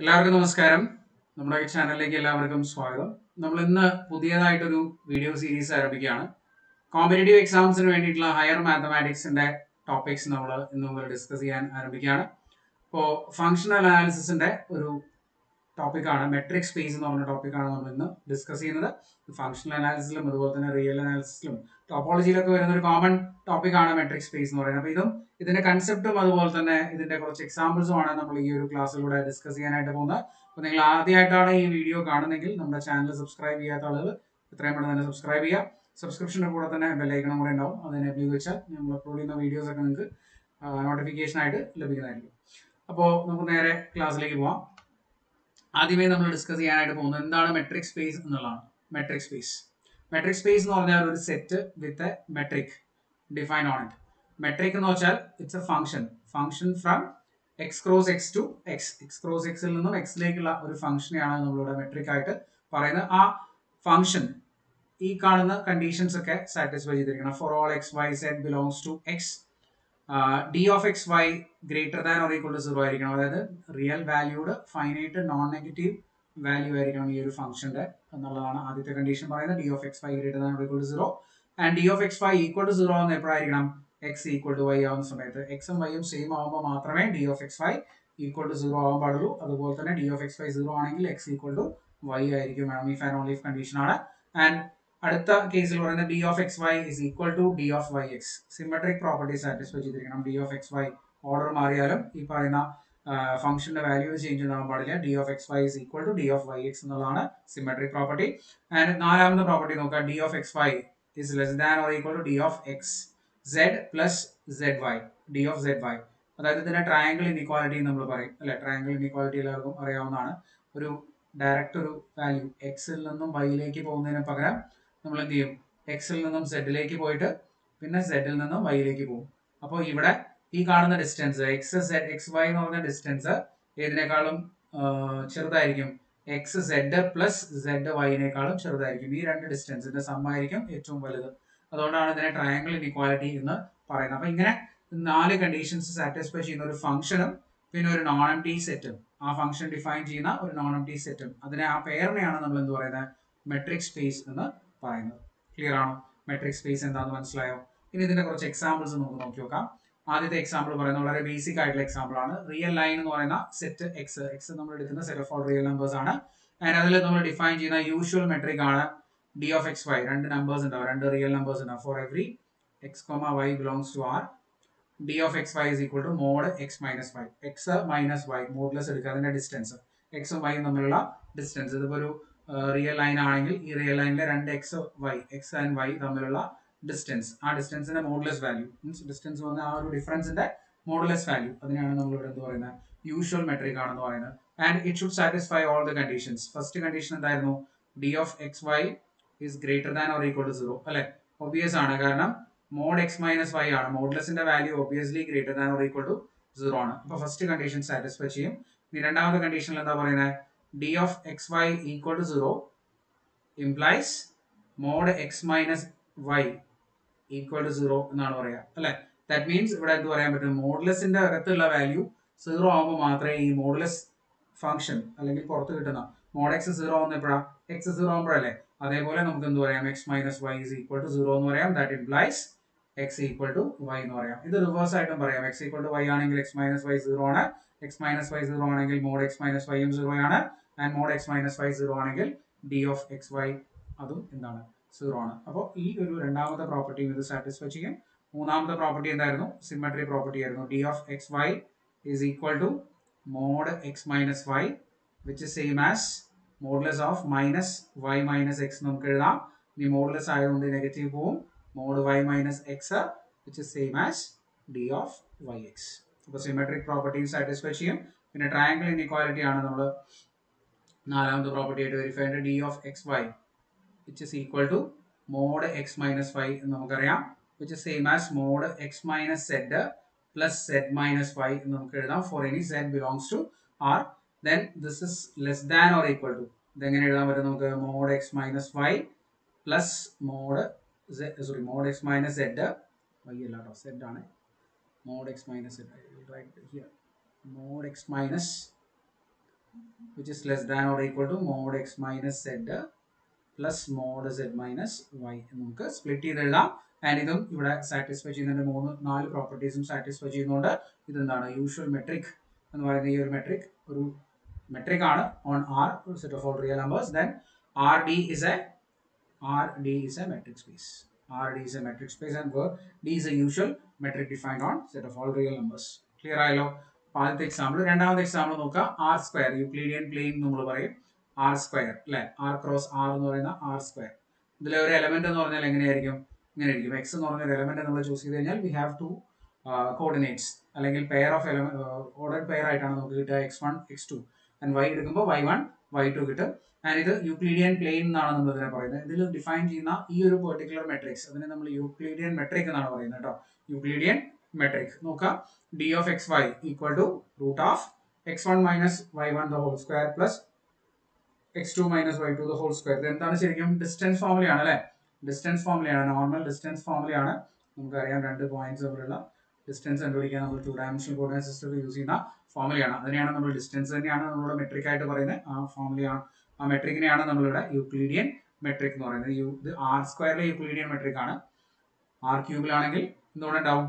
എല്ലാവർക്കും നമസ്കാരം. നമ്മുടെ ചാനലിലേക്ക് എല്ലാവർക്കും സ്വാഗതം. നമ്മൾ ഇന്ന് പുതിയതായിട്ടൊരു വീഡിയോ സീരീസ് ആരംഭിക്കുകയാണ്. കോമ്പറ്റേറ്റീവ് എക്സാംസിന് വേണ്ടിയിട്ടുള്ള ഹയർ മാത്തമാറ്റിക്സിന്റെ ടോപ്പിക്സ് നമ്മൾ ഇന്ന് മുതൽ ഡിസ്കസ് ചെയ്യാൻ ആരംഭിക്കുകയാണ്. ഇപ്പോൾ ഫങ്ഷണൽ അനാലിസിസിന്റെ ഒരു ടോപ്പിക്കാണ് മെട്രിക് സ്പേസ് എന്ന് പറഞ്ഞ ടോപ്പിക്കാണ് നമ്മൾ ഇന്ന് ഡിസ്കസ് ചെയ്യുന്നത്. ഫങ്ഷണൽ അനാലിസിസിലും അതുപോലെ തന്നെ റിയൽ അനാലിസിസിലും ടോപ്പോളജിയിലൊക്കെ വരുന്ന ഒരു കോമൺ ടോപ്പിക് ആണ് മെട്രിക് സ്പേസ് എന്ന് പറയുന്നത്. അപ്പോൾ ഇതും ഇതിന്റെ കൺസെപ്റ്റും അതുപോലെ തന്നെ ഇതിന്റെ കുറച്ച് എക്സാമ്പിൾസും ആണ് നമ്മൾ ഈ ഒരു ക്ലാസ്സിലൂടെ ഡിസ്കസ് ചെയ്യാനായിട്ട് പോകുന്നത്. അപ്പോൾ നിങ്ങൾ ആദ്യമായിട്ടാണ് ഈ വീഡിയോ കാണുന്നെങ്കിൽ നമ്മുടെ ചാനൽ സബ്സ്ക്രൈബ് ചെയ്യാത്ത ആളുകൾ എത്രയും പെട്ടെന്ന് തന്നെ സബ്സ്ക്രൈബ് ചെയ്യുക. സബ്സ്ക്രിപ്ഷന്റെ കൂടെ തന്നെ ബെല്ലൈക്കണം കൂടെ ഉണ്ടാവും. അതിനെ ഉപയോഗിച്ചാൽ നമ്മൾ അപ്ലോഡ് ചെയ്യുന്ന വീഡിയോസ് ഒക്കെ നിങ്ങൾക്ക് നോട്ടിഫിക്കേഷൻ ആയിട്ട് ലഭിക്കുന്നതായിരിക്കും. അപ്പോൾ നമുക്ക് നേരെ ക്ലാസ്സിലേക്ക് പോവാം. ആദ്യമേ നമ്മൾ ഡിസ്കസ് ചെയ്യാനായിട്ട് പോകുന്നത് എന്താണ് മെട്രിക് സ്പേസ് എന്നുള്ളതാണ്. മെട്രിക് സ്പേസ് മെട്രിക് സ്പേസ് എന്ന് പറഞ്ഞാൽ ഒരു set with a metric define on it metric എന്ന് വെച്ചാൽ it's a function function from X cross X to X X cross എക്സിൽ നിന്നും എക്സിലേക്കുള്ള ഒരു ഫംഗ്ഷനെയാണ് നമ്മളിവിടെ മെട്രിക് ആയിട്ട് പറയുന്നത്. ആ ഫംഗ്ഷൻ ഈ കാണുന്ന കണ്ടീഷൻസ് ഒക്കെ സാറ്റിസ്ഫൈ ചെയ്തിരിക്കണം. For all X Y set belongs to X D of X Y greater than or equal to zero ആയിരിക്കണം. അതായത് real valued finite non negative value ആയിരിക്കണം ഈ ഒരു ഫംഗ്ഷന്റെ എന്നുള്ളതാണ് ആദ്യത്തെ കണ്ടീഷൻ പറയുന്നത്. D of X Y greater than equal to zero and D of X Y equal to zero എന്ന് എപ്പോഴായിരിക്കണം? എക്സ് ഈക്വൽ ടു വൈ ആവുന്ന സമയത്ത്. എക്സും വൈയും സെയിം ആവുമ്പോൾ മാത്രമേ D of X Y equal to zero ആവാൻ പാടുള്ളൂ. അതുപോലെ തന്നെ D of X Y zero ആണെങ്കിൽ എക്സ് ഈക്വൽ ടു വൈ ആയിരിക്കും വേണം. ഈ ഫാൻ ഓൺലി കണ്ടീഷൻ ആണ്. ആൻഡ് അടുത്ത കേസിൽ പറയുന്നത് D of X Y is equal to D of Y X symmetric property satisfy ചെയ്തിരിക്കണം. D of X Y order മാറിയാലും ഈ പറയുന്ന ഫംഗ്ഷന്റെ വാല്യൂ ചേഞ്ച് ഉണ്ടാകാൻ പാടില്ല. D of X Y is equal to D of Y X എന്നുള്ളതാണ് symmetric property and നാലാമത്തെ property നോക്കുക D of X Y is less than or equal to D of X Z plus Z Y D of Z Y അതായത് ഇതിനെ triangle inequality നമ്മൾ പറയും. അല്ലെ? Triangle inequality എല്ലാവർക്കും അറിയാവുന്നതാണ്. ഒരു ഡയറക്റ്റ് ഒരു വാല്യൂ എക്സിൽ നിന്നും വൈയിലേക്ക് പോകുന്നതിന് പകരം നമ്മൾ എന്ത് ചെയ്യും? എക്സിൽ നിന്നും സെഡിലേക്ക് പോയിട്ട് പിന്നെ സെഡിൽ നിന്നും വൈയിലേക്ക് പോകും. അപ്പോൾ ഇവിടെ ഈ കാണുന്ന distance X Z X Y എന്ന് പറഞ്ഞ ഡിസ്റ്റൻസ് ഏതിനേക്കാളും ചെറുതായിരിക്കും. എക്സ് സെഡ് പ്ലസ് സെഡ് വൈനേക്കാളും ചെറുതായിരിക്കും. ഈ രണ്ട് ഡിസ്റ്റൻസിന്റെ സമ്മായിരിക്കും ഏറ്റവും വലുത്. അതുകൊണ്ടാണ് ഇതിനെ ട്രയാങ്കിൾ ഇൻഇക്വാലിറ്റി എന്ന് പറയുന്നത്. അപ്പൊ ഇങ്ങനെ നാല് കണ്ടീഷൻസ് സാറ്റിസ്ഫൈ ചെയ്യുന്ന ഒരു ഫംഗ്ഷനും പിന്നെ ഒരു നോൺ എം ടി സെറ്റും ആ ഫംഗ്ഷൻ ഡിഫൈൻ ചെയ്യുന്ന ഒരു നോൺ എം ടി സെറ്റും അതിനെ ആ പേരിനെയാണ് നമ്മൾ എന്ത് പറയുന്നത് മെട്രിക് സ്പേസ് എന്ന് പറയുന്നത്. ക്ലിയർ ആണോ? മെട്രിക് സ്പേസ് എന്താണെന്ന് മനസ്സിലായോ? ഇനി ഇതിന്റെ കുറച്ച് എക്സാമ്പിൾസ് നമുക്ക് നോക്കി നോക്കാം. ആദ്യത്തെ എക്സാമ്പിൾ പറയുന്നത് വളരെ ബേസിക് ആയിട്ടുള്ള എക്സാമ്പിൾ ആണ്. റിയൽ ലൈൻ എന്ന് പറയുന്ന സെറ്റ് എക്സ് എക്സ് നമ്മൾ എടുക്കുന്ന set of all real numbers ആണ്. ആൻഡ് അതിൽ നമ്മൾ ഡിഫൈൻ ചെയ്യുന്ന യൂഷ്വൽ മെട്രിക് ആണ് ഡി ഓഫ് എക്സ് വൈ രണ്ട് നമ്പേഴ്സ് ഉണ്ടാവും. രണ്ട് റിയൽ നമ്പേഴ്സ് ഉണ്ടാവും. For every X comma Y belongs to R D of X Y is equal to mod X minus Y X minus Y modulus എടുക്കുക അതിന്റെ distance എക്സും വൈയും തമ്മിലുള്ള distance ഇതിപ്പോൾ ഒരു റിയൽ ലൈൻ ആണെങ്കിൽ ഈ റിയൽ ലൈനിലെ രണ്ട് X Y X and Y തമ്മിലുള്ള ഡിസ്റ്റൻസ് ആ ഡിസ്റ്റൻസിന്റെ മോഡുലസ് വാല്യൂ മീൻസ് ഡിസ്റ്റൻസ് പറഞ്ഞ ആ ഒരു ഡിഫറൻസിന്റെ മോഡുലസ് വാല്യൂ അതിനെയാണ് നമ്മൾ ഇവിടെ എന്ത് പറയുന്നത്? യൂഷ്വൽ മെട്രിക് ആണെന്ന് പറയുന്നത്. And it should satisfy all the conditions first condition എന്തായിരുന്നു? D of X Y is greater than or equal to zero അല്ലെ? ഒബിയസ് ആണ്. കാരണം മോഡ് എക്സ് മൈനസ് വൈ ആണ്. മോഡ്ലെസിന്റെ value obviously greater than or equal to zero ആണ്. അപ്പൊ first condition satisfy ചെയ്യും. ഇനി രണ്ടാമത്തെ കണ്ടീഷനിൽ എന്താ പറയുന്നത്? D of X Y equal to zero implies mod X minus Y equal to zero എന്നാണ് പറയാ അല്ലെ? ദാറ്റ് മീൻസ് ഇവിടെ എന്ത് പറയാൻ പറ്റും? മോഡലസിന്റെ അകത്തുള്ള വാല്യൂ സീറോ ആകുമ്പോൾ മാത്രമേ ഈ മോഡലസ് ഫംഗ്ഷൻ അല്ലെങ്കിൽ പുറത്ത് കിട്ടുന്ന മോഡ് എക്സ് സീറോ ആവുന്ന എപ്പോഴാണ് എക്സ് സീറോ ആകുമ്പോഴല്ലേ അതേപോലെ നമുക്ക് എന്ത് പറയാം? X minus Y is equal to zero എന്ന് പറയാം. That implies X equal to Y എന്ന് പറയാം. ഇത് റിവേഴ്സ് ആയിട്ടും പറയാം. എക്സ് ഈക്വൽ ടു വൈ ആണെങ്കിൽ എക്സ് മൈനസ് വൈ സീറോ ആണ്. എക്സ് മൈനസ് വൈ സീറോ ആണെങ്കിൽ മോഡ് എക്സ് മൈനസ് വൈയും സീറോ ആണ്. And mod X minus Y zero ആണെങ്കിൽ ഡി ഓഫ് എക്സ് വൈ അതും എന്താണ്? സീറോ ആണ്. അപ്പോൾ ഈ ഒരു രണ്ടാമത്തെ പ്രോപ്പർട്ടിയും ഇത് സാറ്റിസ്ഫൈ ചെയ്യും മൂന്നാമത്തെ പ്രോപ്പർട്ടി എന്തായിരുന്നു? സിമെട്രി പ്രോപ്പർട്ടി ആയിരുന്നു. D of X Y is equal to mod X minus Y which same as modulus of minus Y minus X നമുക്ക് എഴുതാം. ഇനി മോഡ്ലെസ് ആയതുകൊണ്ട് നെഗറ്റീവ് പോവും. Mod Y minus X which same as D of Y X അപ്പോൾ symmetric പ്രോപ്പർട്ടിയും satisfy ചെയ്യും. പിന്നെ triangle inequality ആണ് നമ്മൾ നാലാമത്തെ പ്രോപ്പർട്ടി ആയിട്ട് verify D of X Y which is equal to mod x minus y എന്ന് നമുക്കറിയാം which is same as mod x minus z plus z minus y എന്ന് നമുക്ക് എഴുതാം for any z belongs to R then this is less than or equal to ഇതെങ്ങനെ എഴുതാൻ പറ്റും നമുക്ക് mod x minus y plus mod sorry mod x minus z y അല്ല കേട്ടോ Z ആണ് mod x minus z right here mod x minus which is less than or equal to mod x minus z plus mod Z minus Y നമുക്ക് split ചെയ്ത് എഴുതാം. And ഇതും ഇവിടെ satisfy ചെയ്യുന്നതിന്റെ മൂന്ന് നാല് പ്രോപ്പർട്ടീസും സാറ്റിസ്ഫൈ ചെയ്യുന്നതുകൊണ്ട് ഇതെന്താണ്? യൂഷ്വൽ മെട്രിക് എന്ന് പറയുന്ന ഈ ഒരു മെട്രിക് ഒരു മെട്രിക് ആണ്. On R set of all real numbers then R D is a R D is a metric space R D is a metric space and D is a usual metric defined on set of all real numbers clear ആയല്ലോ? ആദ്യത്തെ example രണ്ടാമത്തെ example നോക്കുക R square Euclidean plane നമ്മൾ പറയും. R square അല്ലെ? R cross R എന്ന് പറയുന്ന R square ഇതിലെ ഒരു എലമെന്റ് എന്ന് പറഞ്ഞാൽ എങ്ങനെയായിരിക്കും? ഇങ്ങനെ ആയിരിക്കും എക്സ് എന്ന് പറഞ്ഞ ഒരു എലമെന്റ് നമ്മൾ ചൂസ് ചെയ്ത് കഴിഞ്ഞാൽ വി ഹാവ് ടു കോർഡിനേറ്റ്സ് അല്ലെങ്കിൽ pair of element order pair ആയിട്ടാണ് നമുക്ക് കിട്ടുക X one X two and Y എടുക്കുമ്പോൾ വൈ വൺ വൈ ടു കിട്ടും. ആൻഡ് ഇത് യൂക്ലീഡിയൻ പ്ലെയിൻ എന്നാണ് നമ്മൾ ഇതിനെ പറയുന്നത്. ഇതിൽ ഡിഫൈൻ ചെയ്യുന്ന ഈ ഒരു പെർട്ടിക്കുലർ മെട്രിക്സ് അതിനെ നമ്മൾ യൂക്ലീഡിയൻ മെട്രിക് എന്നാണ് പറയുന്നത് കേട്ടോ. യൂക്ലീഡിയൻ മെട്രിക് നോക്കാം D of X Y equal to root of X one minus Y one the whole square plus X two minus Y two whole square ഇത് എന്താണ് ശരിക്കും ഡിസ്റ്റൻസ് ഫോമിലാണ് അല്ലേ? ഡിസ്റ്റൻസ് ഫോമിലാണ് നോർമൽ ഡിസ്റ്റൻസ് ഫോമിലാണ് നമുക്കറിയാം രണ്ട് പോയിന്റ്സ് തമ്മിലുള്ള ഡിസ്റ്റൻസ് കണ്ടുപിടിക്കാൻ നമ്മൾ two dimensional coordinate system use ചെയ്യുന്ന ഫോമിലാണ് അതിനെയാണ് നമ്മൾ ഡിസ്റ്റൻസ് തന്നെയാണ് നമ്മളുടെ മെട്രിക് ആയിട്ട് പറയുന്നത്. ആ ഫോമിലാണ് ആ മെട്രിക്കിനെയാണ് നമ്മളിവിടെ യൂക്ലീഡിയൻ മെട്രിക് എന്ന് പറയുന്നത്. യു ഇത് ആർ സ്ക്വയറിലെ യൂക്ലീഡിയൻ മെട്രിക് ആണ്. ആർ ക്യൂബിലാണെങ്കിൽ എന്തുകൊണ്ട് ഉണ്ടാവും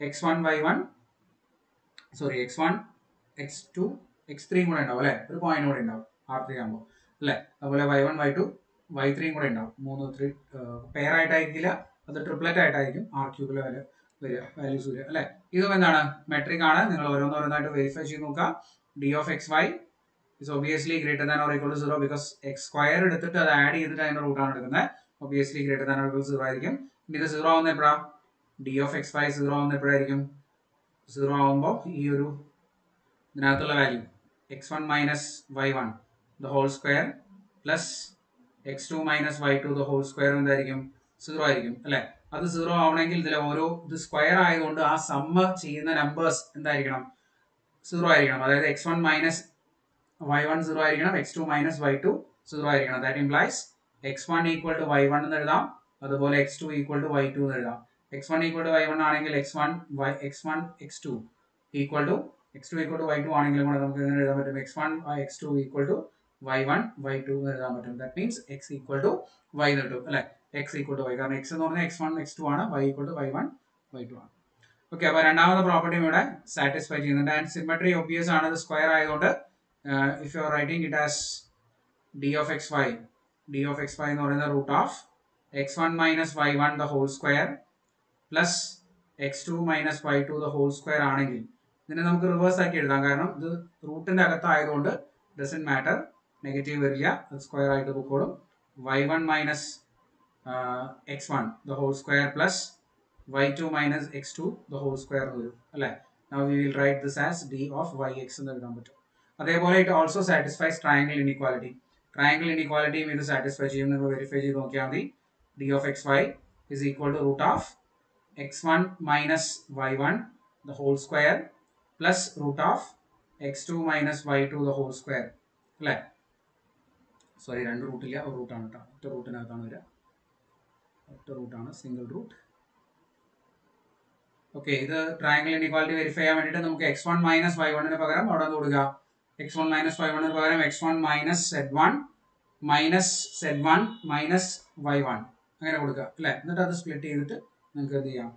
X one Y one sorry X one X two X three കൂടെ ഉണ്ടാവും അല്ലേ? ഒരു പോയിന്റ് കൂടെ ഉണ്ടാവും. ആർ ത്രീ ആകുമ്പോൾ അല്ലേ? അതുപോലെ Y one Y two Y ത്രീയും കൂടെ ഉണ്ടാവും. മൂന്ന് ത്രീ പെയർ ആയിട്ടായിരിക്കില്ല അത് ട്രിപ്ലറ്റ് ആയിട്ടായിരിക്കും ആർ ക്യൂബിലെ വരെ വരിക വാല്യൂസ് വരിക അല്ലേ? ഇതും എന്താണ്? മെട്രിക് ആണ്. നിങ്ങൾ ഓരോന്നോരോന്നായിട്ട് വെരിഫൈ ചെയ്ത് നോക്കുക. D of x y is obviously greater than or equal to zero because x square എടുത്തിട്ട് അത് ആഡ് ചെയ്തിട്ട് അതിന്റെ റൂട്ടാണ് എടുക്കുന്നത്. Obviously greater than or equal zero ആയിരിക്കും. ഇനി ഇത് സീറോ ആവുന്ന എപ്പോഴാണ് d of x y zero ആവുന്ന എപ്പോഴായിരിക്കും? സീറോ ആവുമ്പോൾ ഈ ഒരു ഇതിനകത്തുള്ള value x one minus y one whole square plus x two minus y two the whole square എന്തായിരിക്കും? സീറോ ആയിരിക്കും അല്ലേ? അത് സീറോ ആവണമെങ്കിൽ ഇതിലെ ഓരോ ഇത് സ്ക്വയർ ആയതുകൊണ്ട് ആ സമ്മ ചെയ്യുന്ന നമ്പേഴ്സ് എന്തായിരിക്കണം? സീറോ ആയിരിക്കണം. അതായത് x one minus y one zero ആയിരിക്കണം x two minus y two zero ആയിരിക്കണം. That implies x one equal to y one എന്ന് എഴുതാം. അതുപോലെ x two equal to y two എന്ന് എഴുതാം. X one equal to y one ആണെങ്കിൽ x one y x one x two equal to x two equal to y two ആണെങ്കിലും കൂടെ നമുക്ക് എങ്ങനെ എഴുതാൻ പറ്റും? X one x two equal to y one y two എഴുതാൻ പറ്റും. That means x equal to y എന്ന് കിട്ടും അല്ലെ? എക്സ് ഈക്വൽ ടു വൈ കാരണം എക്സ് എന്ന് പറഞ്ഞാൽ എക്സ് വൺ എക്സ് ടു ആണ് y equal to y one y two ആണ്. ഓക്കെ അപ്പോൾ രണ്ടാമത്തെ പ്രോപ്പർട്ടിയും ഇവിടെ സാറ്റിസ്ഫൈ ചെയ്യുന്നുണ്ട്. ആൻഡ് സിമെട്രി ഒബിയസ് ആണ് ഇത് സ്ക്വയർ ആയതുകൊണ്ട് if you are writing it as d of x y d of x y എന്ന് പറയുന്നത് root of x one minus y one the whole square plus x two minus y two the whole square ആണെങ്കിൽ ഇതിനെ നമുക്ക് reverse ആക്കി എഴുതാം. കാരണം ഇത് റൂട്ടിന്റെ അകത്തായതുകൊണ്ട് ഡസൻ മാറ്റർ നെഗറ്റീവ് വരില്ല സ്ക്വയർ ആയിട്ട് പൊക്കോളും y one minus x one the whole square plus y two minus x two the whole square എന്ന് വരും അല്ലേ now we will write this as d of y x എന്ന് എഴുതാൻ പറ്റും അതേപോലെ it also satisfies triangle inequality triangle ഇനിക്വാലിറ്റിയും ഇത് satisfy ചെയ്യും നിങ്ങൾ വെരിഫൈ ചെയ്ത് നോക്കിയാൽ മതി. D of x y is equal to root of x one minus y one the whole square plus root of x two minus y two the whole square അല്ലേ sorry രണ്ട് റൂട്ടില്ല ഒരു റൂട്ടാണ് കേട്ടോ ഒറ്റ റൂട്ടിനകത്താണ് വരിക ഒറ്റ റൂട്ടാണ് സിംഗിൾ റൂട്ട് ഓക്കെ ഇത് ട്രയാങ്കിൾ ഇൻഇക്വാലിറ്റി വെരിഫൈ ചെയ്യാൻ വേണ്ടിയിട്ട് നമുക്ക് എക്സ് വൺ മൈനസ് വൈ വണ്ണിന് പകരം അവിടെ നിന്ന് കൊടുക്കുക എക്സ് വൺ മൈനസ് വൈ വണ്ണിന് പകരം x one minus z one minus z one minus y one അങ്ങനെ കൊടുക്കുക അല്ലേ? എന്നിട്ട് അത് സ്പ്ലിറ്റ് ചെയ്തിട്ട് നിങ്ങൾക്ക് എന്ത് ചെയ്യാം?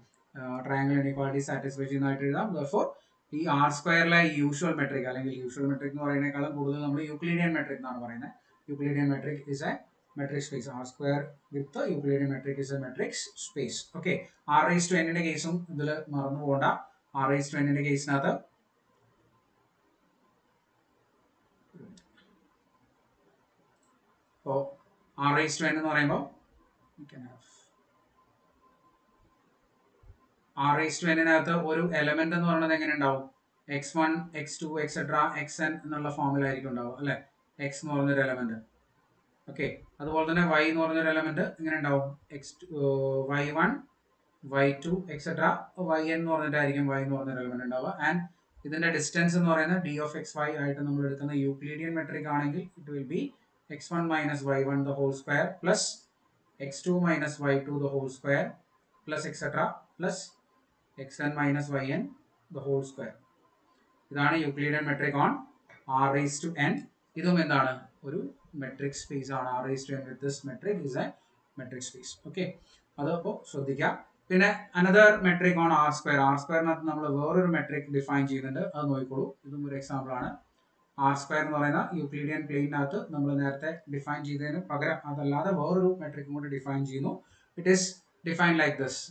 ട്രയാങ്കിൾ ഇൻഇക്വാലിറ്റി സാറ്റിസ്ഫൈ ചെയ്യുന്നതായിട്ട് എഴുതാം. ഫോർ ഈ ആർ സ്ക്വയറിലെ യൂഷ്വൽ മെട്രിക് അല്ലെങ്കിൽ യൂഷ്വൽ മെട്രിക് എന്ന് പറയുന്നതിനേക്കാളും കൂടുതൽ നമ്മൾ യൂക്ലീഡിയൻ മെട്രിക് എന്നാണ് പറയുന്നത്. Euclidean metric is a metric space R square with Euclidean metric is a metrics space okay R raise to എന്നിന്റെ കേസും ഇതിൽ മറന്നു പോകണ്ട. ആർ റേസ് ടു എന്നിന്റെ കേസിനകത്ത് ഇപ്പോൾ ആർ റേസ് ടു എൻ എന്ന് പറയുമ്പോൾ ആർ റേസ് ടു എന്നിനകത്ത് ഒരു എലമെന്റ് എന്ന് പറയുന്നത് എങ്ങനെ ഉണ്ടാവും? X one x two etcetera x n എന്നുള്ള ഫോമിലായിരിക്കും ഉണ്ടാവും അല്ലെ? എക്സ് എന്ന് പറഞ്ഞൊരു എലമെന്റ് ഓക്കെ അതുപോലെ തന്നെ വൈ എന്ന് പറഞ്ഞൊരു എലമെന്റ് ഇങ്ങനെ ഉണ്ടാവും. X y one y two etcetera y n എന്ന് പറഞ്ഞിട്ടായിരിക്കും വൈ എന്ന് പറഞ്ഞൊരു എലമെന്റ് ഉണ്ടാവുക. ആൻഡ് ഇതിന്റെ ഡിസ്റ്റൻസ് എന്ന് പറയുന്നത് ഡി ഓഫ് എക്സ് വൈ ആയിട്ട് നമ്മൾ എടുക്കുന്ന യൂക്ലീഡിയൻ മെട്രിക് ആണെങ്കിൽ it will be x one minus y one the whole square plus x two minus y two the whole square plus etcetera plus x n minus y n the whole square ഇതാണ് Euclidean metric on R raise to n ഇതും എന്താണ്? ഒരു metric space ആണ്. R raise to with this metric is a metric space okay അത് അപ്പോൾ ശ്രദ്ധിക്കാം. പിന്നെ another metric on R square R സ്ക്വയറിനകത്ത് നമ്മൾ വേറൊരു മെട്രിക് ഡിഫൈൻ ചെയ്യുന്നുണ്ട്. അത് നോക്കിക്കോളൂ. ഇതും ഒരു എക്സാമ്പിൾ ആണ്. ആർ സ്ക്വയർ എന്ന് പറയുന്ന യൂക്ലീഡിയൻ പ്ലെയിനകത്ത് നമ്മൾ നേരത്തെ ഡിഫൈൻ ചെയ്തതിന് പകരം അതല്ലാതെ വേറൊരു മെട്രിക് കൂടി ഡിഫൈൻ ചെയ്യുന്നു. It is define like this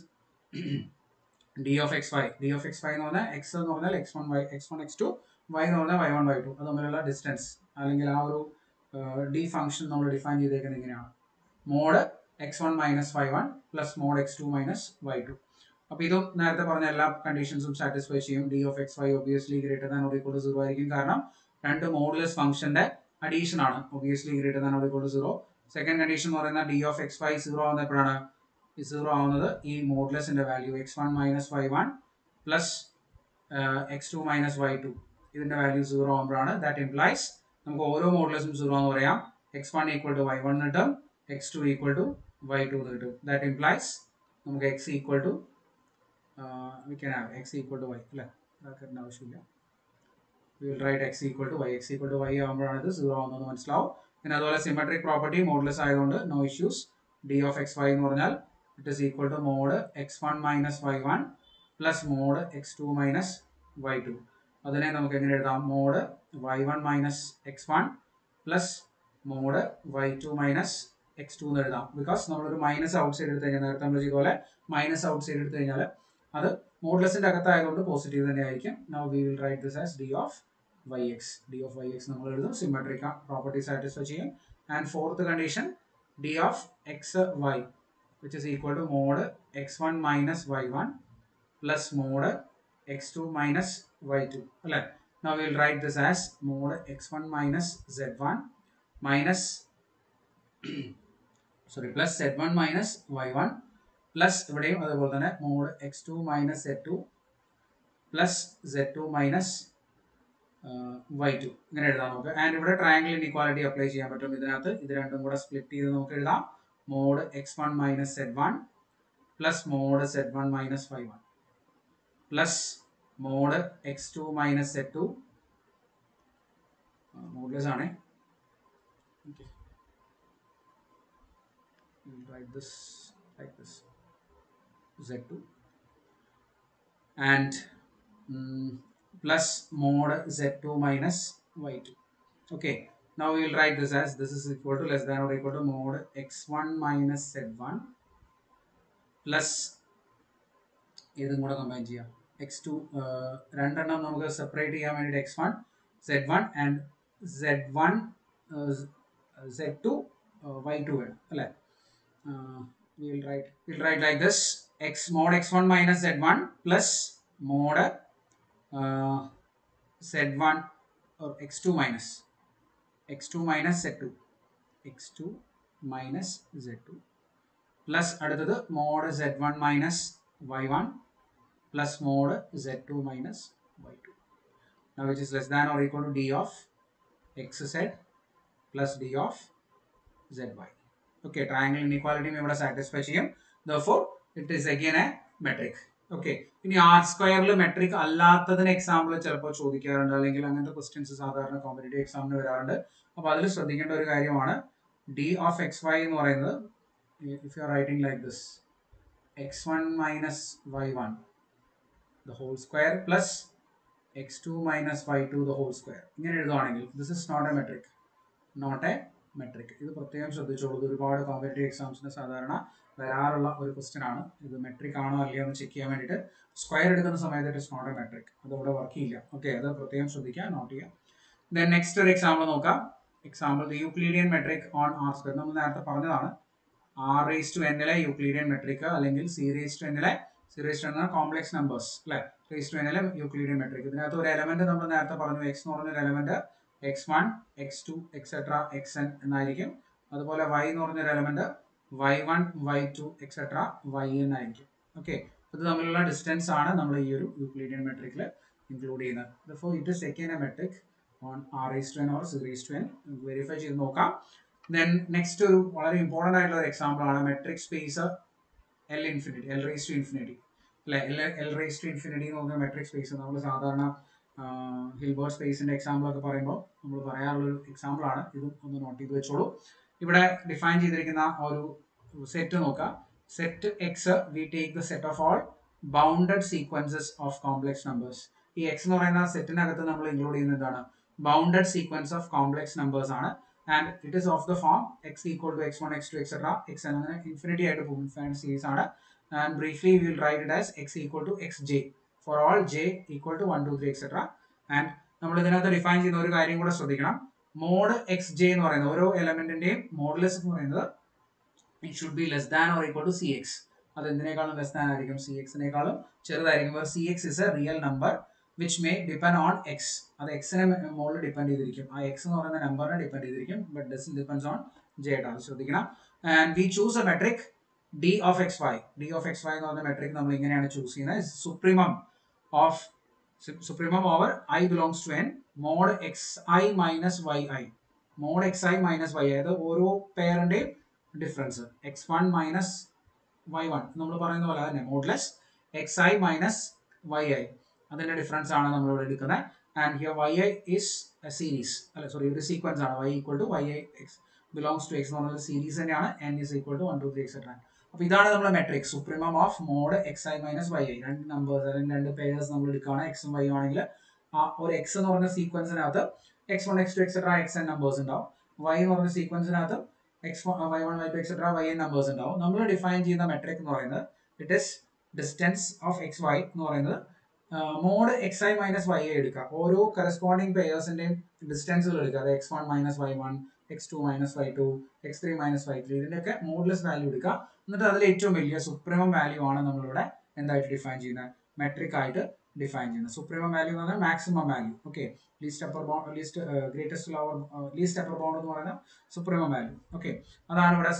d of x y d of x y എന്ന് പറഞ്ഞാൽ എക്സ് എന്ന് പറഞ്ഞാൽ x one y x one x two y എന്ന് പറഞ്ഞാൽ വൈ വൺ വൈ ടു അത് തമ്മിലുള്ള ഡിസ്റ്റൻസ് അല്ലെങ്കിൽ ആ ഒരു ഡി ഫംഗ്ഷൻ നമ്മൾ ഡിഫൈൻ ചെയ്തേക്കുന്നത് ഇങ്ങനെയാണ്. Mod x one minus y one plus mod x two minus y two അപ്പോൾ ഇതും നേരത്തെ പറഞ്ഞ എല്ലാ കണ്ടീഷൻസും സാറ്റിസ്ഫൈ ചെയ്യും. D of x y obviously greater than or equal to zero ആയിരിക്കും. കാരണം രണ്ട് മോഡുലസ് ഫംഗ്ഷന്റെ അഡീഷൻ ആണ്. Obviously greater than or equal to zero second condition എന്ന് പറയുന്നത് d of x y zero ആവുന്ന എപ്പോഴാണ് സീറോ ആവുന്നത് ഈ മോഡുലസിന്റെ value x one minus y one plus x two minus y two ഇതിന്റെ വാല്യൂ സീറോ ആകുമ്പോഴാണ് ദാറ്റ് ഇംപ്ലൈസ് നമുക്ക് ഓരോ മോഡുലസും സീറോ എന്ന് പറയാം. X one equal to y one കിട്ടും. X two equal to y two കിട്ടും. ദാറ്റ് ഇംപ്ലൈസ് നമുക്ക് x equal to x equal to y അല്ലേ? ആവശ്യമില്ല. Will write x equal to y x equal to y ആകുമ്പോഴാണ് ഇത് zero ആവുന്നത് മനസ്സിലാവും. പിന്നെ അതുപോലെ സിമെട്രിക് പ്രോപ്പർട്ടി മോഡലസ് ആയതുകൊണ്ട് no issues d of x y എന്ന് പറഞ്ഞാൽ it is equal to mod x one minus y one plus mod x two minus y two അതിനെ നമുക്ക് എങ്ങനെ എഴുതാം? Mod y one minus x one plus mod y two minus x two എന്ന് എഴുതാം. Because നമ്മളൊരു minus out side എടുത്തു കഴിഞ്ഞാൽ നേരത്തെ നമ്മൾ ചെയ്ത പോലെ മൈനസ് ഔട്ട് സൈഡ് എടുത്തു കഴിഞ്ഞാൽ അത് മോഡ്ലെസിന്റെ അകത്തായതുകൊണ്ട് പോസിറ്റീവ് തന്നെ ആയിരിക്കും. Now we will write this as d of y x d of y x നമ്മൾ എഴുതും. സിമെട്രിക് പ്രോപ്പർട്ടി സാറ്റിസ്ഫൈ ചെയ്യും. And fourth condition d of x y which is equal to mod x one minus y one plus mod x two minus അല്ലേ? Now will will write this as z one minus sorry plus z one minus y one plus ഇവിടെയും അതുപോലെ തന്നെ minus z two plus z two minus y two ഇങ്ങനെ എഴുതാം നമുക്ക്. And ഇവിടെ triangle inequality apply ചെയ്യാൻ പറ്റും. ഇതിനകത്ത് ഇത് രണ്ടും കൂടെ സ്പ്ലിറ്റ് ചെയ്ത് നമുക്ക് എഴുതാം. Mod x one minus z one plus mod z one minus y one plus mod x two minus z two മോഡ്ലെസ് ആണേ okay write this like this z2 and mm, plus mod z2 minus y2 okay now we will write this as this is equal to less than or equal to mod x1 minus z1 plus ഇതും കൂടെ combine ചെയ്യാം X to രണ്ടെണ്ണം നമുക്ക് separate ചെയ്യാൻ വേണ്ടിയിട്ട് x one z one and z one z two y two വേണം അല്ലേ uh, we will write we'll write like this x mod x1 minus z1 plus mod uh, z1 or x2 minus x2 minus z2 x2 minus z2 plus അടുത്തത് mod z1 minus y1 plus mod z2 minus y2 now which is less than or equal to d of xz plus d of zy okay triangle ഇൻഇക്വാലിറ്റിയും ഇവിടെ satisfy ചെയ്യും. ദോർ it is again a metric okay ഇനി R സ്ക്വയറിൽ metric അല്ലാത്തതിന് example ചിലപ്പോൾ ചോദിക്കാറുണ്ട്. അല്ലെങ്കിൽ അങ്ങനത്തെ questions സാധാരണ കോമ്പറ്റേറ്റീവ് എക്സാമിന് വരാറുണ്ട്. അപ്പോൾ അതിൽ ശ്രദ്ധിക്കേണ്ട ഒരു കാര്യമാണ്. ഡി ഓഫ് എക്സ് വൈ എന്ന് പറയുന്നത് if you are writing like this x one minus y one square plus x two minus y two the whole square ഇങ്ങനെ എഴുതുവാണെങ്കിൽ this is not a metric not a metric ഇത് പ്രത്യേകം ശ്രദ്ധിച്ചോളൂ. ഒരുപാട് competitive എക്സാംസിന് സാധാരണ വരാറുള്ള ഒരു question ആണ്. ഇത് metric ആണോ അല്ലയോ എന്ന് ചെക്ക് ചെയ്യാൻ വേണ്ടിയിട്ട് സ്ക്വയർ എടുക്കുന്ന സമയത്ത് it is not a metric അത് ഇവിടെ വർക്ക് ചെയ്യില്ല. ഓക്കെ അത് പ്രത്യേകം ശ്രദ്ധിക്കുക നോട്ട് ചെയ്യാം ദെൻ നെക്സ്റ്റ് ഒരു എക്സാമ്പിൾ നോക്കാം. Example Euclidean metric on R square നമ്മൾ നേരത്തെ പറഞ്ഞതാണ് ആർ റേസ് ടു എന്നിലെ യൂക്ലീഡിയൻ മെട്രിക് അല്ലെങ്കിൽ സി റേസ് ടു എന്നിലെ സി എന്നാൽ കോംപ്ലക്സ് നമ്പേഴ്സ് അല്ലെ? റേസ് ടു യൂക്ലിഡിയൻ മെട്രിക് ഇതിനകത്ത് ഒരു എലമെന്റ് നമ്മൾ നേരത്തെ പറഞ്ഞു എക്സ് എന്ന് പറഞ്ഞ ഒരു element x one x two etcetera x n എന്നായിരിക്കും. അതുപോലെ വൈ എന്ന് പറഞ്ഞ ഒരു element y one y two etcetera y n ആയിരിക്കും ഓക്കെ ഇത് തമ്മിലുള്ള ഡിസ്റ്റൻസ് ആണ് നമ്മൾ ഈ ഒരു യൂക്ലിഡിയൻ മെട്രിക്കിൽ ഇൻക്ലൂഡ് ചെയ്യുന്നത്. For it is second metric on R raise to n or C raise to n verify ചെയ്ത് നോക്കാം. ദെൻ നെക്സ്റ്റ് ഒരു വളരെ ഇമ്പോർട്ടന്റ് ആയിട്ടുള്ള ഒരു എക്സാമ്പിൾ ആണ്. Metric space L infinity L raise to infinity അല്ലെ? L L raise to infinity എന്ന് പറഞ്ഞ മെട്രിക് സ്പേസ് നമ്മൾ സാധാരണ ഹിൽബേർട്ട് സ്പേസിന്റെ എക്സാമ്പിൾ ഒക്കെ പറയുമ്പോൾ നമ്മൾ പറയാറുള്ളൊരു എക്സാമ്പിൾ ആണ്. ഇതും ഒന്ന് നോട്ട് ചെയ്ത് വെച്ചോളൂ. ഇവിടെ ഡിഫൈൻ ചെയ്തിരിക്കുന്ന ഒരു സെറ്റ് നോക്കുക. Set x we take the set of all bounded sequences of complex numbers ഈ എക്സ് എന്ന് പറയുന്ന സെറ്റിനകത്ത് നമ്മൾ ഇൻക്ലൂഡ് ചെയ്യുന്ന എന്താണ്? Bounded sequence of complex numbers ആണ്. And it is of the form x equal to x one x two etcetera x അങ്ങനെ infinity ആയിട്ട് പോകും. സീരീസ് ആണ്. And briefly will write it as x equal to x j for all j equal to one two three etcetera and നമ്മൾ ഇതിനകത്ത് define ചെയ്യുന്ന ഒരു കാര്യം കൂടെ ശ്രദ്ധിക്കണം. മോഡ് എക്സ് ജെ എന്ന് പറയുന്നത് ഓരോ എലമെന്റിന്റെയും മോഡ്ലെസ് എന്ന് പറയുന്നത് it should be less than or equal to c x അത് എന്തിനേക്കാളും ലെസ് ദാൻ ആയിരിക്കും സി എക്സിനേക്കാളും ചെറുതായിരിക്കും. C x is a real number which may depend on x അത് എക്സിനെ മുകളിൽ ഡിപ്പെൻഡ് ചെയ്തിരിക്കും. ആ എക്സ് എന്ന് പറയുന്ന നമ്പറിനെ ഡിപ്പെൻഡ് ചെയ്തിരിക്കും. But does depends on J ആയിട്ട് അത് ശ്രദ്ധിക്കണം. And we choose a metric D of X Y D of X Y എന്ന് പറഞ്ഞ മെട്രിക് നമ്മൾ ഇങ്ങനെയാണ് ചൂസ് ചെയ്യുന്നത്. Supremum of supremum over I belongs to N mod X I minus Y I mod X I minus Y I ഓരോ പേരന്റെയും difference X one minus Y one നമ്മൾ പറയുന്ന പോലെ തന്നെ modulus X I minus Y I അതിന്റെ difference ആണ് നമ്മൾ ഇവിടെ എടുക്കുന്നത്? And here Y I is a series അല്ല സോറി ഒരു സീക്വൻസ് ആണ്. Y equal to Y I X belongs to X എന്ന് പറഞ്ഞ സീരീസ് തന്നെയാണ്. N is equal to one two three etcetera അപ്പോൾ ഇതാണ് നമ്മുടെ metrics supremum of mod X I minus Y I രണ്ട് നമ്പേഴ്സ് അല്ലെങ്കിൽ രണ്ട് പേയേഴ്സ് നമ്മൾ എടുക്കുകയാണ്. എക്സും വൈ ആണെങ്കിൽ ആ ഒരു എക്സ് എന്ന് പറഞ്ഞ സീക്വൻസിനകത്ത് X one X two etcetera X N numbers ഉണ്ടാവും. വൈ എന്ന് പറഞ്ഞ സീക്വൻസിനകത്ത് X Y one Y two etcetera Y N numbers ഉണ്ടാവും. നമ്മൾ ഡിഫൈൻ ചെയ്യുന്ന മെട്രിക് എന്ന് പറയുന്നത് it is distance of X Y എന്ന് പറയുന്നത് mod X I minus Y I എടുക്കുക ഓരോ കറസ്പോണ്ടിങ് പേയേഴ്സിന്റെയും ഡിസ്റ്റൻസുകൾ എടുക്കുക അത് X one minus Y one X two minus Y two X three minus Y three ഇതിന്റെയൊക്കെ മോഡ്ലെസ് വാല്യൂ എടുക്കുക എന്നിട്ട് അതിൽ ഏറ്റവും വലിയ സുപ്രീമം വാല്യൂ ആണ് നമ്മളിവിടെ എന്തായിട്ട് ഡിഫൈൻ ചെയ്യുന്നത്? മെട്രിക് ആയിട്ട് ഡിഫൈൻ ചെയ്യുന്നത്. സുപ്രീമം വാല്യൂ എന്ന് പറഞ്ഞാൽ maximum value okay least upper bound least greatest lower least upper bound എന്ന് പറയുന്ന സുപ്രീമം വാല്യൂ ഓക്കെ അതാണ് ഇവിടെ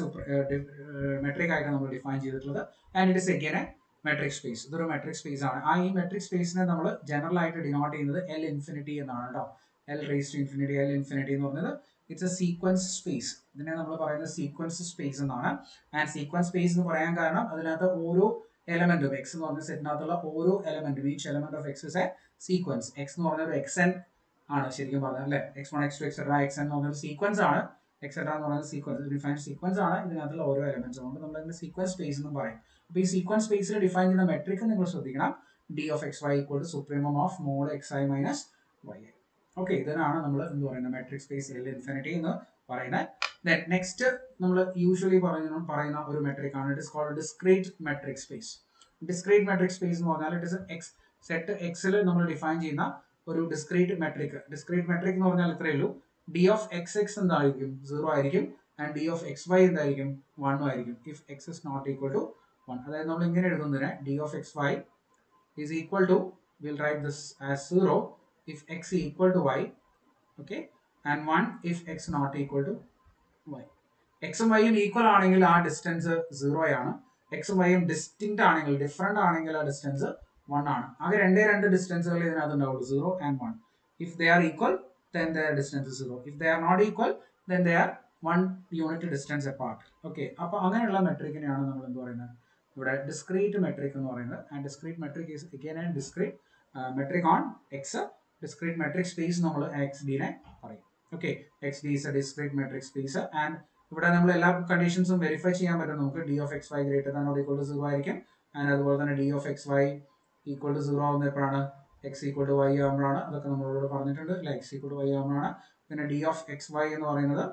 മെട്രിക് ആയിട്ട് നമ്മൾ ഡിഫൈൻ ചെയ്തിട്ടുള്ളത്. And it is again metric space ഇതൊരു മെട്രിക് സ്പേസ് ആണ്. ആ ഈ മെട്രിക് സ്പേസിനെ നമ്മൾ ജനറൽ ആയിട്ട് ഡിനോട്ട് ചെയ്യുന്നത് എൽ ഇൻഫിനിറ്റി എന്നാണ് കേട്ടോ L raise to infinity L infinity എന്ന് പറഞ്ഞത് ഇറ്റ്സ് എ സീക്വൻസ് സ്പേസ് ഇതിനെ നമ്മൾ പറയുന്നത് സീക്വൻസ് സ്പേസ് എന്നാണ്. ആൻഡ് സീക്വൻസ് സ്പേസ് എന്ന് പറയാൻ കാരണം അതിനകത്ത് ഓരോ എലമെന്റും എക്സ് എന്ന് പറഞ്ഞ സെറ്റിനകത്തുള്ള ഓരോ എലമെന്റും each element of X is a sequence X എന്ന് പറഞ്ഞ ഒരു എക്സ് എൻ ആണ് ശരിക്കും പറഞ്ഞത് അല്ലേ? X one X two etcetera X N എന്ന് പറഞ്ഞൊരു സീക്വൻസ് ആണ്. എക്സെട്ര എന്ന് പറയുന്നത് സീക്വൻസ് ഡിഫൈൻ സീക്വൻസ് ആണ്. ഇതിനകത്തുള്ള ഓരോ എലമെന്റ്സ് അതുകൊണ്ട് നമ്മൾ ഇതിന്റെ സീക്വൻസ് സ്പേസ് എന്ന് പറയും. അപ്പോൾ ഈ സീക്വൻസ് സ്പേസിൽ ഡിഫൈൻ ചെയ്യുന്ന മെട്രിക് നിങ്ങൾ ശ്രദ്ധിക്കണം. D of X Y equal to supremum of mod X I minus Y I okay ഇതിനാണ് നമ്മൾ എന്ത് പറയുന്നത് മെട്രിക് സ്പേസ് എൽ ഇൻഫിനിറ്റി എന്ന് പറയുന്നത് നെക്സ്റ്റ് നമ്മൾ യൂഷ്വലി പറയുന്ന പറയുന്ന ഒരു മെട്രിക് ആണ്. It is called discrete metric space discrete metric space എന്ന് പറഞ്ഞാൽ ഇറ്റ് ഇസ് എക്സ് സെറ്റ് എക്സിൽ നമ്മൾ ഡിഫൈൻ ചെയ്യുന്ന ഒരു ഡിസ്ക്രീറ്റ് മെട്രിക് ഡിസ്ക്രീറ്റ് മെട്രിക് എന്ന് പറഞ്ഞാൽ ഇത്രയേ ഉള്ളൂ. ഡി ഓഫ് എക്സ് എക്സ് എന്തായിരിക്കും? സീറോ ആയിരിക്കും. And D of X Y എന്തായിരിക്കും? വണ്ണും ആയിരിക്കും. If X is not equal to അതായത് നമ്മൾ ഇങ്ങനെ എഴുതുന്നതിന് D of X Y is equal to will write this as zero if X equal to Y okay and one if X not equal to Y എക്സും വൈയും equal ആണെങ്കിൽ ആ distance zero ആണ്. എക്സും വൈയും ഡിസ്റ്റിങ്റ്റ് ആണെങ്കിൽ ഡിഫറെന്റ് ആണെങ്കിൽ ആ distance one ആണ്. ആകെ രണ്ടേ രണ്ട് ഡിസ്റ്റൻസുകൾ ഇതിനകത്ത് ഉണ്ടാവുള്ളൂ. Zero and one if they are equal then their distance is zero. If they are not equal, then they are one unit distance apart. Okay അപ്പോൾ അങ്ങനെയുള്ള മെട്രിക്കിനെയാണ് നമ്മൾ എന്ത് പറയുന്നത്? ഇവിടെ ഡിസ്ക്രീറ്റ് മെട്രിക് എന്ന് പറയുന്നത് and discrete metric is again and discrete metric on X discrete metric space നമ്മൾ X ഡിനെ പറയും. Okay X D is a discrete metric space and ഇവിടെ നമ്മൾ എല്ലാ കണ്ടീഷൻസും വെരിഫൈ ചെയ്യാൻ പറ്റും. നമുക്ക് D of X Y greater than or equal to zero ആയിരിക്കും. ആൻഡ് അതുപോലെ തന്നെ D of X Y equal to zero ആവുന്ന എപ്പോഴാണ്? എക്സ് ഈക്വൾ ടു വൈ ആകുമ്പോഴാണ് അതൊക്കെ നമ്മളോട് പറഞ്ഞിട്ടുണ്ട്. അല്ലെ? എക്സ് ഈക്വൾ ടു വൈ ആകുമ്പോഴാണ് പിന്നെ ഡി ഓഫ് എക്സ് വൈ എന്ന് പറയുന്നത്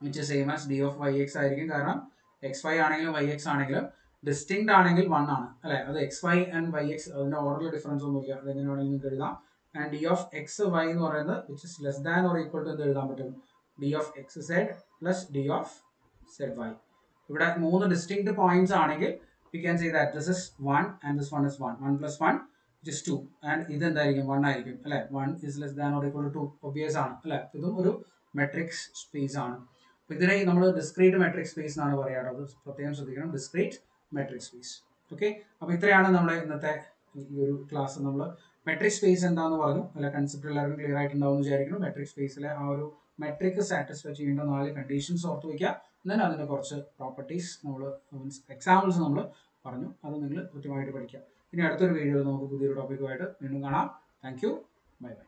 which same as D of Y X ആയിരിക്കും. കാരണം എക്സ് വൈ ആണെങ്കിലും വൈ എക്സ് ആണെങ്കിലും ഡിസ്റ്റിങ്ക്ട് ആണെങ്കിൽ വൺ ആണ് അല്ലെ? അത് X Y and Y X അതിന്റെ ഓർഡറിൽ ഡിഫറൻസ് ഒന്നുമില്ല അത് എങ്ങനെയാണെങ്കിലും നിങ്ങൾക്ക് എഴുതാം. And D of X Y എന്ന് പറയുന്നത് which is less than or equal to എന്ത് എഴുതാൻ പറ്റും? D of X Z plus D of Z Y ഇവിടെ മൂന്ന് ഡിസ്റ്റിങ് പോയിന്റ്സ് ആണെങ്കിൽ we can say that this is one and this one is one one plus one just two and ഇത് എന്തായിരിക്കും? One ആയിരിക്കും അല്ലെ? One is less than or equal to obvious ആണ് അല്ലെ? ഇതും ഒരു മെട്രിക്സ് സ്പേസ് ആണ്. ഇതിനെ നമ്മൾ ഡിസ്ക്രീറ്റ് മെട്രിക് സ്പേസ് എന്നാണ് പറയാറുള്ളത് പ്രത്യേകം ശ്രദ്ധിക്കണം. ഡിസ്ക്രീറ്റ് മെട്രിക് സ്പേസ് ഓക്കെ അപ്പൊ ഇത്രയാണ് നമ്മൾ ഇന്നത്തെ ഈ ഒരു ക്ലാസ് നമ്മൾ മെട്രിക് സ്പേസ് എന്താന്ന് പറഞ്ഞു. അല്ല കൺസെപ്റ്റ് എല്ലാവരും ക്ലിയർ ആയിട്ടുണ്ടാവും എന്ന് വിചാരിക്കുന്നു. മെട്രിക് സ്പേസിലെ ആ ഒരു മെട്രിക് സാറ്റിസ്ഫൈ ചെയ്യേണ്ട നാല് കണ്ടീഷൻസ് ഓർത്ത് വയ്ക്കുക. എന്നാൽ അതിന്റെ കുറച്ച് പ്രോപ്പർട്ടീസ് നമ്മൾ മീൻസ് എക്സാമ്പിൾസ് നമ്മൾ പറഞ്ഞു. അത് നിങ്ങൾ കൃത്യമായിട്ട് പഠിക്കുക. ഇനി അടുത്തൊരു വീഡിയോയിൽ നമുക്ക് പുതിയൊരു ടോപ്പിക്കുമായിട്ട് വീണ്ടും കാണാം. Thank you bye bye